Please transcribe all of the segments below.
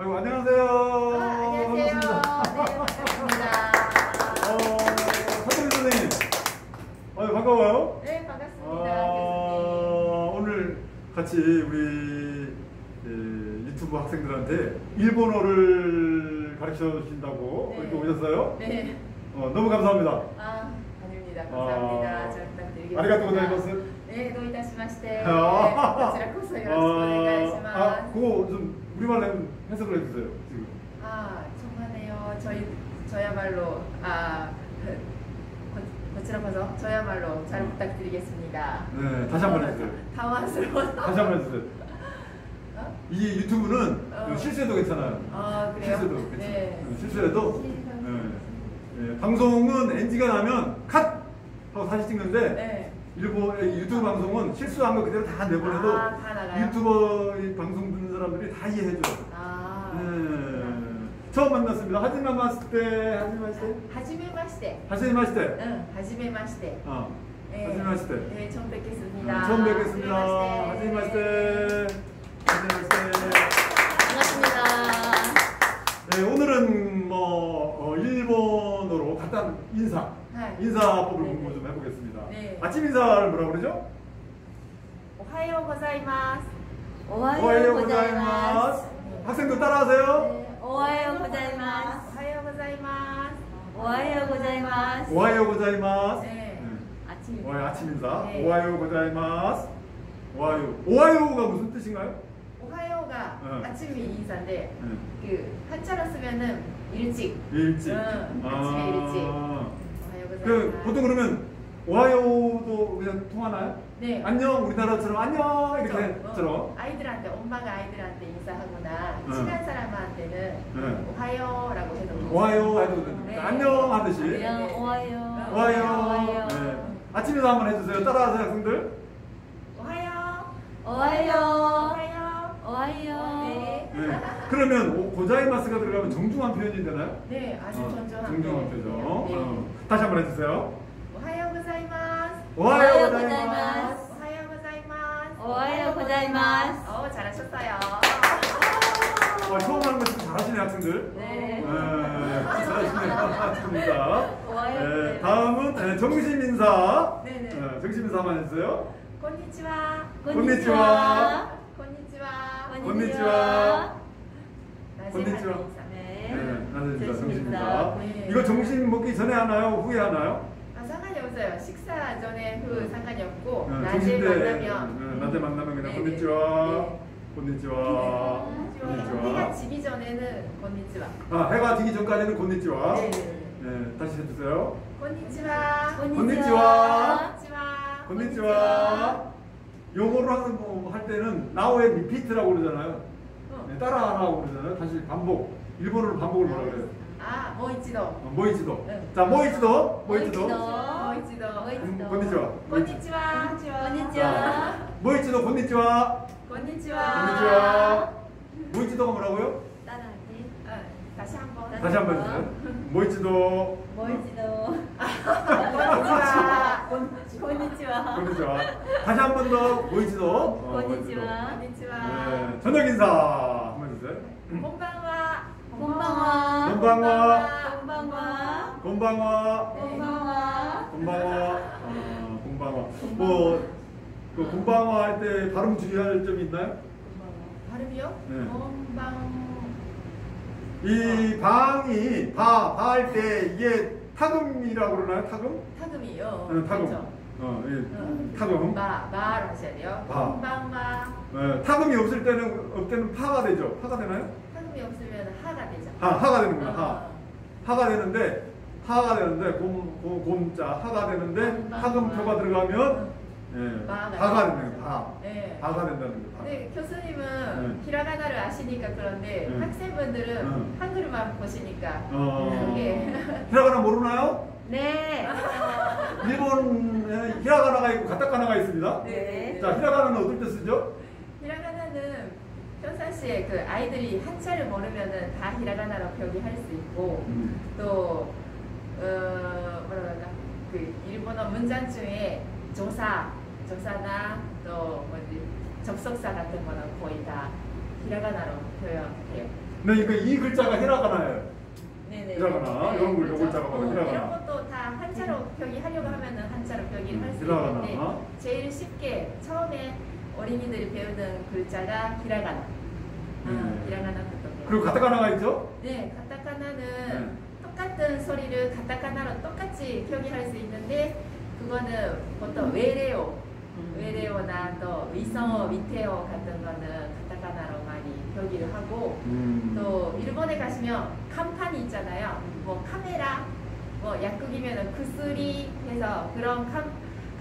아이고 안녕하세요. 아, 안녕하세요. 반갑습니다. 네, 반갑습니다. 어, 사토리 선생님. 아유 반가워요. 네, 반갑습니다. 아, 오늘 같이 우리 예, 유튜브 학생들한테 일본어를 가르쳐 주신다고 네. 이렇게 오셨어요. 교수님. 네. 어, 너무 감사합니다. 아, 아닙니다. 감사합니다. 아, 잘 부탁드리겠습니다. 아리가또 고자이마스. 네, 도いたしまして. 아. こちらこそよろしくお願いします. 아, 그거 좀 우리말로 해석을 해주세요. 지금. 아 정말요. 저희 저야말로 아 그, 거칠어서 저야말로 잘 어. 부탁드리겠습니다. 네 다시 한 번 해주세요. 당황스러워. 다시 한 번 해주세요. 어? 이 유튜브는 어. 그 실수해도 괜찮아요. 아 그래요? 실수도 네. 괜찮아요. 네. 실수해도 네, 네. 네. 방송은 NG가 나면 컷 하고 다시 찍는데 네. 일본 유튜브 방송은 실수한 거 그대로 다 내보내도 아, 다 유튜버 방송 사람들이 다 이해해줘요. 아. 예. 처음 만났습니다. 하지만 마스 때, 하지만 마스 때, はじめまして。 하지만 마스 때, うん、はじめまして。 어, 예. 하지만 마스 때. 네, 처음 어, 뵙겠습니다. 처음 뵙겠습니다. 하 하지만 마스 때, 하지만 마스 때. 반갑습니다. 네, 오늘은 뭐 어, 일본어로 간단 인사, 네. 인사법을 네, 공부 네. 좀 해보겠습니다. 네. 아침 인사를 뭐라 그러죠? おはようございます。 오하요 고자이마스. 학생도 따라하세요. 오하요 고자이마스. 오하요 고자이마스. 오하요 고자이마스. 오하요 고자이마스. 아침. 오하요 아침 인사. 오하요 고자이마스. 오하요. 오하요가 무슨 뜻인가요? 오하요가 네. 아침 인사인데 네. 그 한자로 쓰면은 일찍. 일찍. 아침에 아. 일찍. 오하요고자이마스. 그 보통 그러면 오하요도 그냥 통하나요? 네. 안녕 우리나라처럼 안녕 그렇죠. 이렇게처럼. 어, 아이들한테 엄마가 아이들한테 인사하거나 응. 친한 사람한테는 응. 오하요라고 해도 괜찮아요. 오하요 해도 됩니다. 네. 안녕 하듯이. 네. 안녕. 오하요. 오하요. 오하요. 네. 아침 인사 한번 해주세요. 따라하세요, 학생들. 오하요. 오하요. 오하요. 오하요. 네. 네. 그러면 오- 고자이마스가 들어가면 정중한 표현이 되나요? 네, 아주 어, 정정한 정중한 표현. 네. 어. 다시 한번 해주세요. 오하요 고자이마스. 오하요 고자이마스. 학생들. 네. 네, 잘하시네요. 오하요 네. 다음은 네, 정신 인사. 네네. 네, 정신 인사 한번 해주세요. 곤니치와. 곤니치와. 곤니치와. 하는 인사. 네. 네, 나는 진짜 정신 인사. 좋습니다. 네. 이거 정신 먹기 전에 하나요? 후에 하나요? 아, 상관이 없어요. 식사 전에 후 상관이 없고 네, 낮에 만나면 네, 낮에 만나면 그냥 네, 곤니치와. 네. 곤니치와. 곤니치와. 해가 지기 전에는 곤니치와. 아, 해가 지기 전까지는 곤니치와. 네. 네, 다시 해주세요. 곤니치와. 곤니치와. 곤니치와. 곤니치와. 영어로 하는 거할 때는 나오의 리피트라고 그러잖아요. 어. 네, 따라하라고 그러잖아요. 다시 반복. 일본어로 반복을 뭐라 그래요? 아, 모이치도. 어, 모이치도. 네. 자, 모이치도. 모이치도. 모이치도. 모이치도. 음, 곤니치와. 곤니치와. 곤니치와. 모이치도 곤니치와. 곤니치와. 모이치도가 뭐라고요? 따라하기. 어, 다시 한 번. 다시 한 번 해주세요. 모이치도. 모이지도. 곤니치와. 곤니치와. 다시 한 번 더. 모이치도. 어. 곤니치와. 네, 저녁 인사 한번 해주세요. 곤방와. 곤방와. 곤방와. 곤방와. 네. 곤방와. 곤방와. 어, 곤방와. 뭐, 그 곤방와 할때 발음 주의할 점이 있나요? 발음이요? 네. 곤방. 이 방이 바, 바 할 때 이게 타금이라고 그러나요? 타금? 타금이요. 네, 타금. 그렇죠. 어, 예. 어. 타금. 마, 마를 하셔야 돼요. 바. 곤방와. 네, 타금이 없을 때는, 없을 때는 파가 되죠. 파가 되나요? 타금이 없으면 하가 되죠. 하, 하가 되는구나. 하. 어. 하가 되는데 하가 되는데 곰, 곰, 곰자 하가 되는데 하금표가 들어가면 예, 마가 하가 되죠. 되는 거 하. 네. 하가 된다는 거. 하. 네, 교수님은 네. 히라가나를 아시니까 그런데 네. 학생분들은 네. 한글만 보시니까 어. 그게 히라가나 모르나요? 네. 일본 히라가나가 있고 가타카나가 있습니다. 네. 자, 히라가나는 어떨 때 쓰죠? 히라가나는 평상시에 그 아이들이 한자를 모르면은 다 히라가나로 표기할 수 있고 음. 또 어, 뭐라 그럴까 그 일본어 문장 중에 조사, 조사나 또 뭐지 접속사 같은 거는 거의 다 히라가나로 표현해요. 네, 이거 이 글자가 히라가나예요. 네네. 히라가나, 이런 걸 요글자가 바로 이런 히라가나. 것도 다 한자로 표기하려고 하면은 한자로 표기를 할 수 히라가나. 있는데 제일 쉽게 처음에 어린이들이 배우는 글자가 히라가나. 어, 네. 히라가나부터 배워요. 그리고 가타카나가 있죠? 네, 가타카나는 네. 똑같은 소리를 가타카나로 똑같이 표기할 수 있는데 그거는 보통 외래어, 외래어나 또 위성어, 위태어 같은 거는 가타카나로 많이 표기를 하고 음. 또 일본에 가시면 간판이 있잖아요. 뭐 카메라, 뭐 약국이면은 쿠스리 해서 그런 간,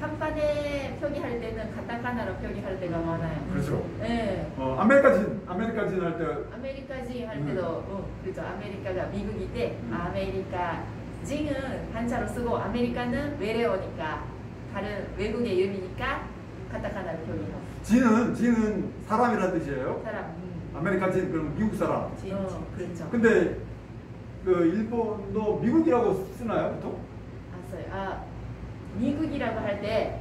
간판에 표기할 때는 가타카나로 표기할 때가 많아요. 그렇죠. 네. 어, アメリカ人, アメリカ人 할 때 アメリカ人 할 음. 때도 어, 그렇죠. 아메리카가 미국인데 음. 아메리카 진은 한자로 쓰고 아메리카는 외래어니까 다른 외국의 이름이니까 가타카나로 표기하고 人은 人은 사람이라는 뜻이에요. 사람 음. アメリカ人 그럼 미국 사람. 人, 어, 그렇죠. 근데 그 일본도 미국이라고 쓰나요, 보통? 알았어요. 아 미국이라고 할 때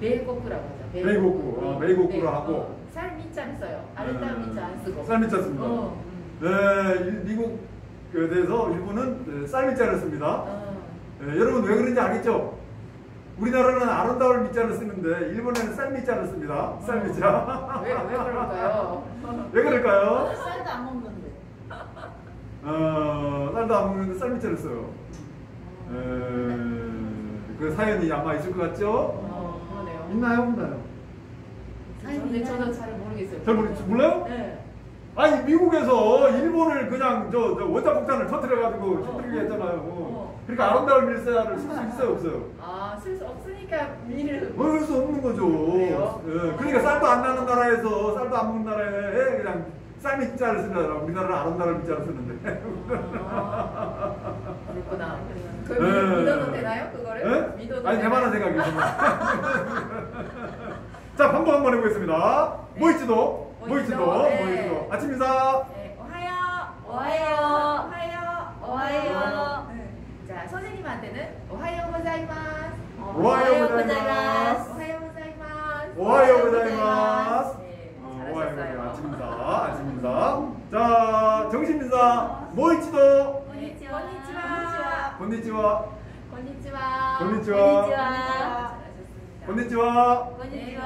메이고쿠라고 하죠. 메이고쿠, 어, 메이고쿠로 네, 하고. 어, 살 밑자를 써요. 아름다운 밑자 안 쓰고. 쌀밑자 씁니다. 어, 음. 네, 일- 미국 에 대해서 일본은 네, 쌀밑자를 씁니다. 어. 네, 여러분 왜 그런지 알겠죠? 우리나라는 아름다울 밑자를 쓰는데 일본에는 쌀 밑자를 씁니다. 쌀 밑자. 왜, 왜 그럴까요? 왜 그럴까요? 쌀도 안 먹는데. 어, 쌀도 안 먹는데 쌀 밑자를 써요. 에, 그 사연이 아마 있을 것 같죠? 어, 그러네요. 있나요? 없나요? 근데 저도 잘 모르겠어요. 잘 모르, 몰라요? 네. 아니 미국에서 일본을 그냥 저, 저 원자폭탄을 터뜨려가지고 힘들게 했잖아요. 어. 그러니까 아름다운 밀사를 쓸 수 있어요, 없어요? 아, 쓸 수 없으니까 미를. 먹을 수 없는 거죠. 그래요? 예, 그러니까 쌀도 안 나는 나라에서 쌀도 안 먹는 나라에 그냥 쌀 밑자를 쓰는 나라. 우리나라는 아름다운 밑자를 쓰는데. 아, 그렇구나. 그 네. 믿어도 되나요? 그거를? 예? 믿어도 아니 대만한? 생각이죠. 자, 반복 한번 해보겠습니다. 모이치도, 모이치도, 모이치도, 네. 모이치도. 아침 인사. 네, 오하요. 오하요. 오하요. 오하요. 네. 자, 선생님한테는 오하요 고자이마스. 오하요 고자이마스. 오하요 고자이마스. 오하요 고자이마스. 네, 어. 잘하셨어요. 아침 인사, 아침 인사. 자, 정신 인사. 모이치도. 네. 건니치와. konnichiwa. konnichiwa. 잘하셨습니다. 건니치와. konnichiwa.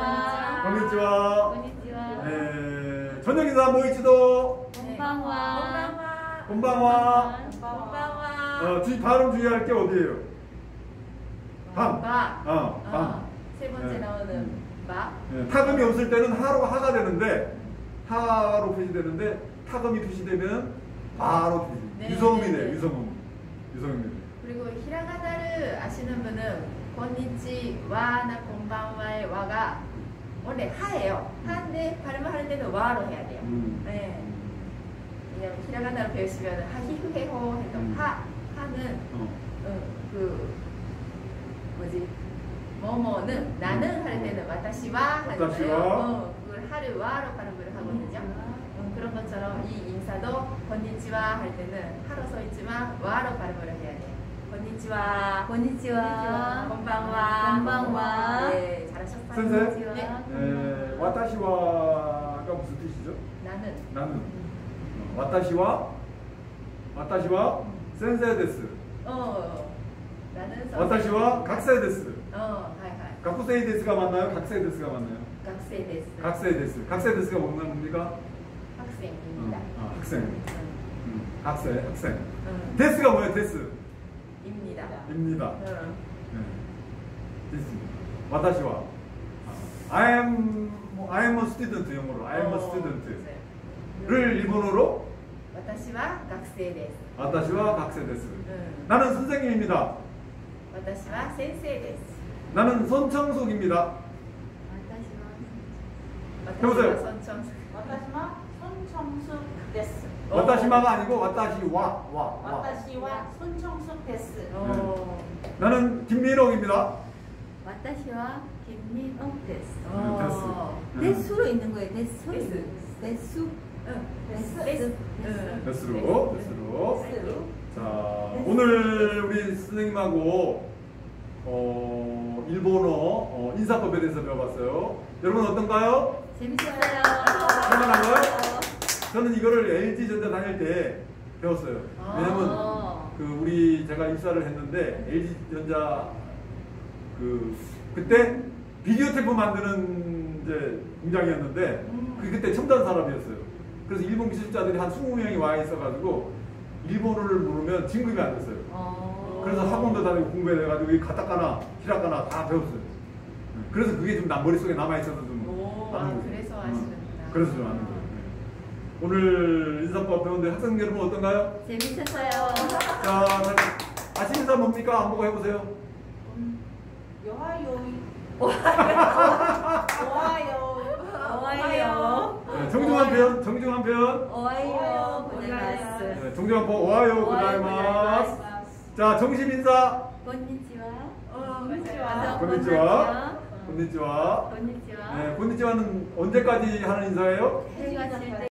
건니치와. konnichiwa. 네, 저녁 인사 모이치도. konbanwa. 곤방와. 건방와. 어, 주의 발음 주의할 게 어디예요? 밤. 바. 어, 밤. 어, 세 번째 네. 나오는 바. 예, 타금이 없을 때는 하로 하가 되는데 하로 표시되는데 타금이 표시되면 바로 표시. 네, 유성음이네, 네, 네. 유성음. 유성음이네. 그리고 히라가나를 아시는 분은 건니치와나 곤방와의 와가 원래 하예요. 하인데 발음을 할 때는 와로 해야 돼요. 음. 네. 왜냐면 히라가나로 배우시면 하히후헤호 해도 음. 하 하는 어. 어, 그 뭐지 뭐뭐는 나는 할 때는 와타시와 하잖아요. 와타시와. 어, 그걸 하를 와로 발음을 하거든요. 음, 그런 것처럼 이 인사도 건니치와 할 때는 하로 써 있지만 와로 발음을 해야 돼요. 건니치와. konnichiwa. 건방와. 건방와. 네, 잘하셨어요. 선생? 네. 에, 와타시와가 무슨 뜻이죠? 나는. 나는. 음. 어, 와타시와 私は 先生 です. 어. 나는. 선생. 私は 学生 です. 어, はい はい. 각쿠세이 데스가 맞나요? 각세 데스가 맞나요? 각세 데스. 각세 데스. 각세 데스가 뭔가 뭡니까? 학생입니다. 아, 학생. 음, 음, 학생, 학생. 음. です가 뭐예요? です. 입니다. 입니다. 음. 네. 됐습니다. 私は. I am, 뭐, I am a student 영어로. I am a 어, student. 네. 를 일본어로 私は学生です。 와타시와 각세 데스. 음. 나는 선생님입니다. 私は先生です。 나는 손청숙입니다. 해보세요. 私は村長 와타시마 손청숙 데스. 어. 와타시마가 아니고 와타시와, 와, 와. 와타시와 손청숙 데스. 어. 나는 김민옥입니다. 私は 김민옥 데스. 어. 데스. 데스로 있는 거예요. 데스. 데스. 데스. 데스로, 데스로. 데스로. 자, 오늘 우리 선생님하고 어, 일본어 어, 인사법에 대해서 배워봤어요. 여러분 어떤가요? 재밌었어요. 할만한가요? 저는 이거를 LG 전자 다닐 때 배웠어요. 왜냐면 아. 그 우리 제가 입사를 했는데 LG 전자 그 그때 비디오 테이프 만드는 이제 공장이었는데 음. 그 그때 첨단 산업이었어요. 그래서 일본 기술자들이 한 20명이 와 있어가지고 일본어를 모르면 진급이 안 됐어요. 어. 그래서 학원도 다니고 공부해 가지고 이 가타카나 히라카나 다 배웠어요. 그래서 그게 좀나 머릿속에 남아있어서 좀 오, 아는 아. 그래서 응. 아시는구나. 그래서 좀 아는 거예요. 네. 오늘 인사법 배웠는데 학생 여러분 어떤가요? 재밌었어요. 자, 아침 인사 뭡니까? 한번 해보세요. 요하요. 오하요. 네, 정중한 표현, 정중한 표현. 오하요. 고자이마스. 네, 정중한 표현. 오하요 고자이마스. 자, 정식 인사. 건니치와. 어, 건니치와. 맞아요. 건니치와. 건니치와. 건니치와. 네, 건니치와는 언제까지 하는 인사예요? 해가 질 때.